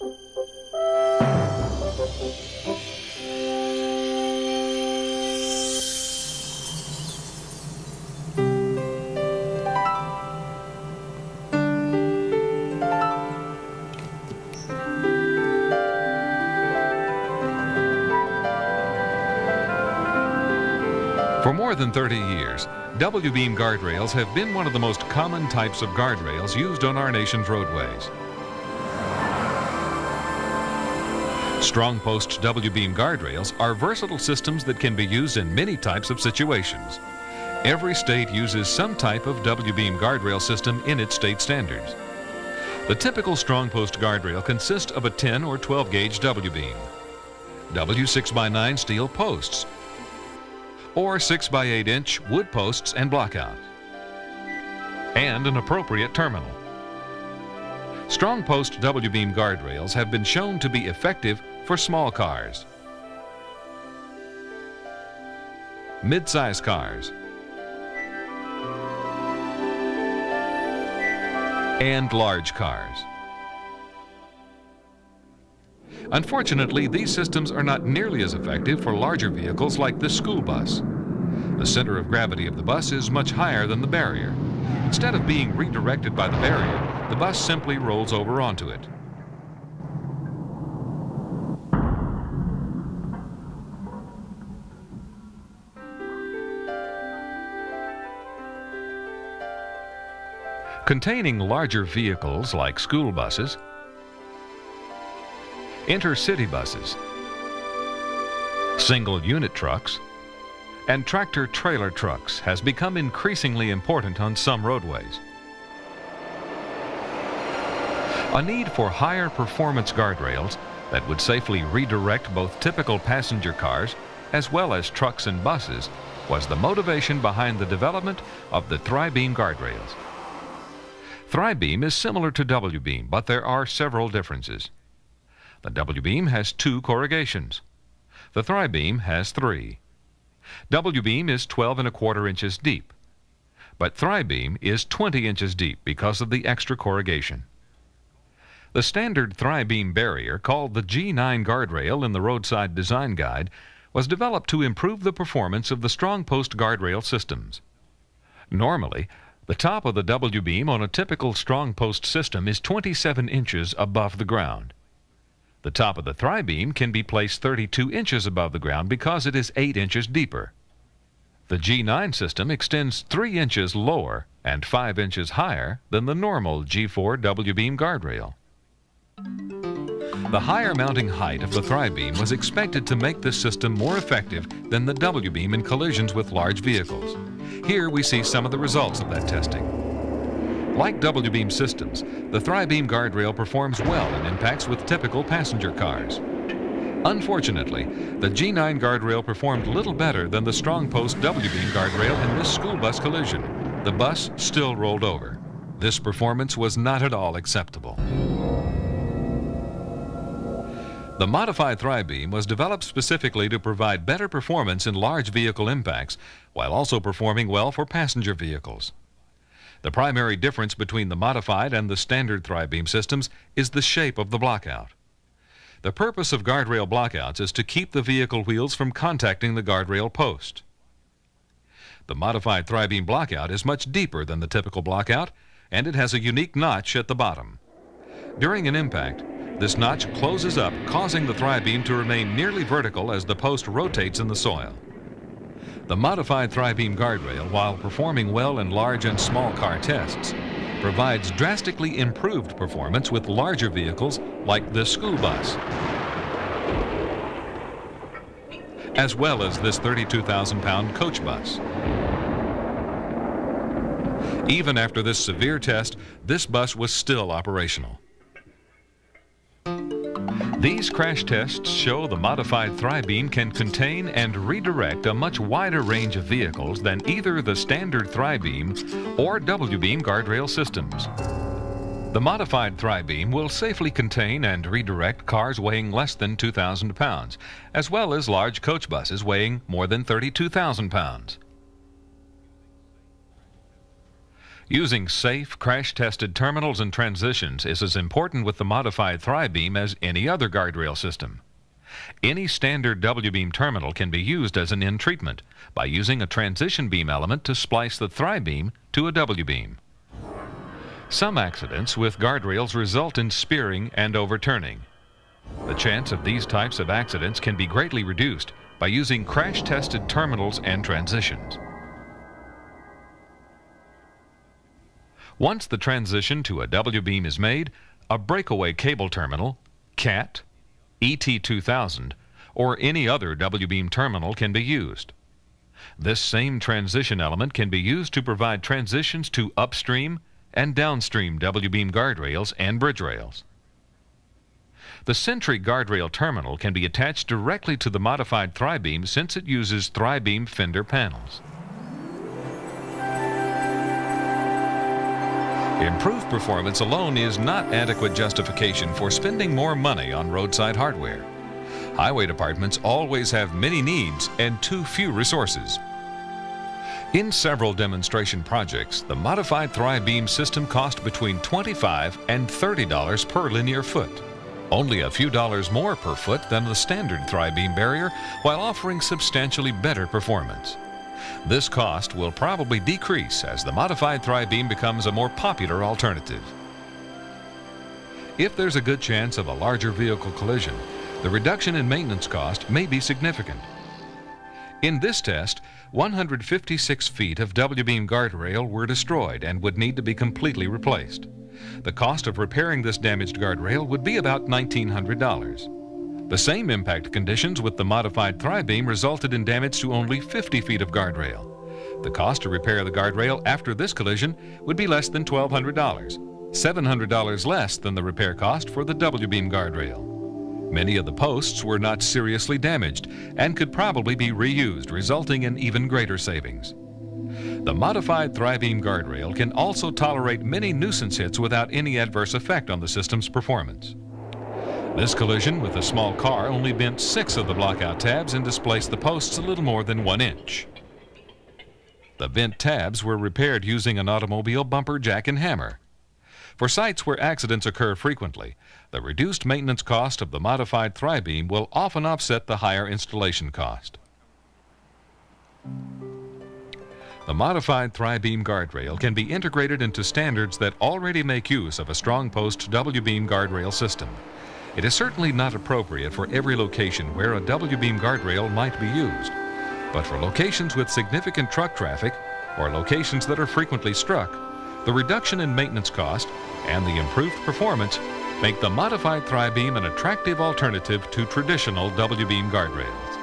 For more than 30 years, W-beam guardrails have been one of the most common types of guardrails used on our nation's roadways. Strong post W-beam guardrails are versatile systems that can be used in many types of situations. Every state uses some type of W-beam guardrail system in its state standards. The typical strong post guardrail consists of a 10 or 12 gauge W-beam, W6x9 steel posts, or 6 by 8 inch wood posts and blockout, and an appropriate terminal. Strong post W-beam guardrails have been shown to be effective for small cars, mid-size cars, and large cars. Unfortunately, these systems are not nearly as effective for larger vehicles like this school bus. The center of gravity of the bus is much higher than the barrier. Instead of being redirected by the barrier, the bus simply rolls over onto it. Containing larger vehicles like school buses, intercity buses, single unit trucks, and tractor trailer trucks has become increasingly important on some roadways. A need for higher performance guardrails that would safely redirect both typical passenger cars as well as trucks and buses was the motivation behind the development of the Thrie-Beam guardrails. Thrie-Beam is similar to W-Beam, but there are several differences. The W-Beam has two corrugations. The Thrie-Beam has three. W-Beam is 12 and a quarter inches deep, but Thrie-Beam is 20 inches deep because of the extra corrugation. The standard Thrie-Beam barrier, called the G9 guardrail in the Roadside Design Guide, was developed to improve the performance of the strong post guardrail systems. Normally, the top of the W-beam on a typical strong post system is 27 inches above the ground. The top of the Thrie-beam can be placed 32 inches above the ground because it is 8 inches deeper. The G9 system extends 3 inches lower and 5 inches higher than the normal G4 W-beam guardrail. The higher mounting height of the Thrie-beam was expected to make this system more effective than the W-beam in collisions with large vehicles. Here we see some of the results of that testing. Like W-beam systems, the Thrie-beam guardrail performs well in impacts with typical passenger cars. Unfortunately, the G9 guardrail performed little better than the strong post W-beam guardrail in this school bus collision. The bus still rolled over. This performance was not at all acceptable. The modified Thrie-beam was developed specifically to provide better performance in large vehicle impacts while also performing well for passenger vehicles. The primary difference between the modified and the standard Thrie-beam systems is the shape of the blockout. The purpose of guardrail blockouts is to keep the vehicle wheels from contacting the guardrail post. The modified Thrie-beam blockout is much deeper than the typical blockout and it has a unique notch at the bottom. During an impact, this notch closes up, causing the Thrie-beam to remain nearly vertical as the post rotates in the soil. The modified Thrie-beam guardrail, while performing well in large and small car tests, provides drastically improved performance with larger vehicles like this school bus, as well as this 32,000-pound coach bus. Even after this severe test, this bus was still operational. These crash tests show the modified Thrie-beam can contain and redirect a much wider range of vehicles than either the standard Thrie-beam or W-beam guardrail systems. The modified Thrie-beam will safely contain and redirect cars weighing less than 2,000 pounds, as well as large coach buses weighing more than 32,000 pounds. Using safe, crash-tested terminals and transitions is as important with the modified Thrie-Beam as any other guardrail system. Any standard W-beam terminal can be used as an end treatment by using a transition beam element to splice the Thrie-Beam to a W-beam. Some accidents with guardrails result in spearing and overturning. The chance of these types of accidents can be greatly reduced by using crash-tested terminals and transitions. Once the transition to a W-beam is made, a breakaway cable terminal, CAT, ET2000, or any other W-beam terminal can be used. This same transition element can be used to provide transitions to upstream and downstream W-beam guardrails and bridge rails. The SENTRE guardrail terminal can be attached directly to the modified Thrie-Beam since it uses Thrie-Beam fender panels. Improved performance alone is not adequate justification for spending more money on roadside hardware. Highway departments always have many needs and too few resources. In several demonstration projects, the modified Thrie-Beam system cost between 25 and $30 per linear foot. Only a few dollars more per foot than the standard Thrie-Beam barrier while offering substantially better performance. This cost will probably decrease as the modified Thrie-Beam becomes a more popular alternative. If there's a good chance of a larger vehicle collision, the reduction in maintenance cost may be significant. In this test, 156 feet of W-beam guardrail were destroyed and would need to be completely replaced. The cost of repairing this damaged guardrail would be about $1,900. The same impact conditions with the modified Thrie-beam resulted in damage to only 50 feet of guardrail. The cost to repair the guardrail after this collision would be less than $1,200, $700 less than the repair cost for the W-beam guardrail. Many of the posts were not seriously damaged and could probably be reused, resulting in even greater savings. The modified Thrie-Beam guardrail can also tolerate many nuisance hits without any adverse effect on the system's performance. This collision with a small car only bent six of the blockout tabs and displaced the posts a little more than one inch. The bent tabs were repaired using an automobile bumper jack and hammer. For sites where accidents occur frequently, the reduced maintenance cost of the modified Thrie-Beam will often offset the higher installation cost. The modified Thrie-Beam guardrail can be integrated into standards that already make use of a strong post W-beam guardrail system. It is certainly not appropriate for every location where a W-beam guardrail might be used. But for locations with significant truck traffic or locations that are frequently struck, the reduction in maintenance cost and the improved performance make the modified Thrie-Beam an attractive alternative to traditional W-beam guardrails.